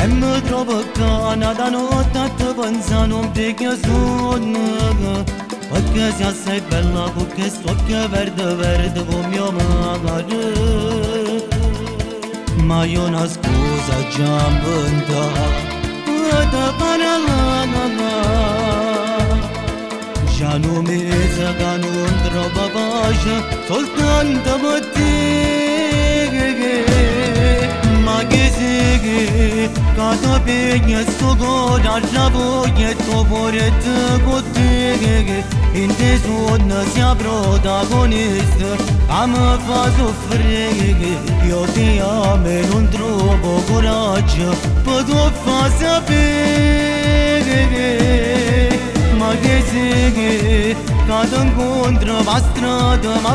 Em më trobë kana da nota kjo zonë Po të kësja se bella ku kësë të kjo verde verde ku mjo më agarë Ma jo në skuza gjam bënda Të para la gezege Kato penye sogoda Ravoye tobore të gotighe Inte zona sia protagonist Am fazo frege Io ti amo e non trovo coraggio Posso far sapere Ma gezege Cado incontro va strada ma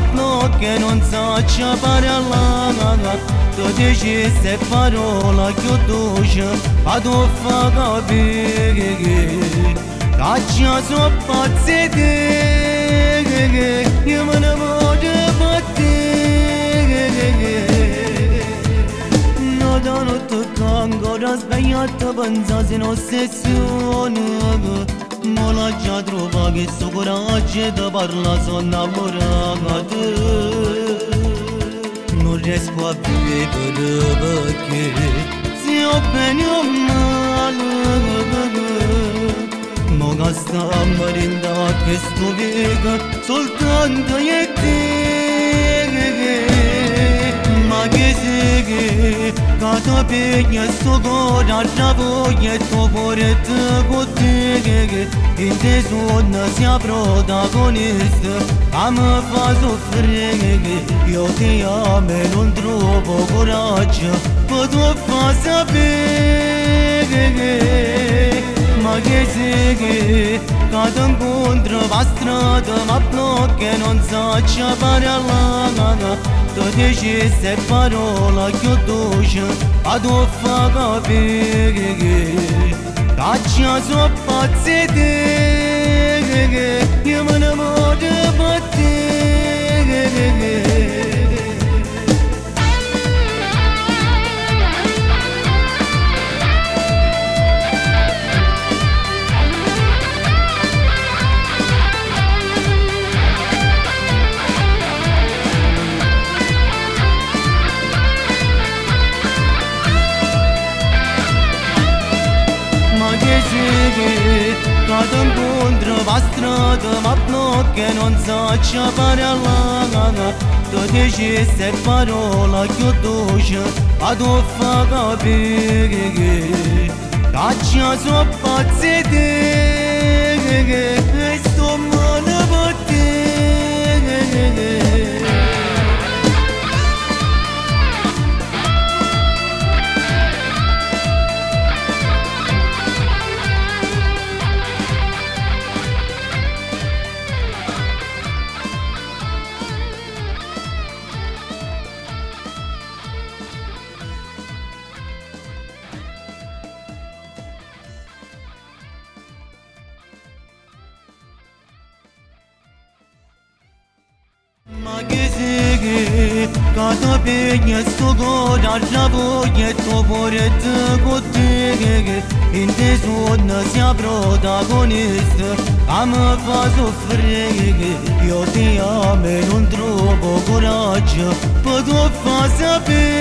non c'è parlare Tu dici se parola che ho doce Vado a far capire Caccia so pazzete Io me ne voglio battere No da notte ancora svegliata pensare in ossessione Mola trova che sto coraggio da parla sono innamorata Non riesco a vivere perché se ho bene o male Mo gasta a marinda che sto vega Ma che seghe Kato pegna sto gora Ravoje to bore të gotighe Inte zona sia protagonist Am fazo freghe Io ti amo e non trovo coraggio Posso far sapere Ma che seghe Cado incontro va strada incontro va strada ma blocca e non so c'è parlare Tu dici se parola che ho doce Vado a far capire Caccia so seghe Cado pegna sto gora Ravoje to bore të gotighe Inte zona sia protagonist Am fazo freghe Io ti amo e non trovo coraggio Posso far sapere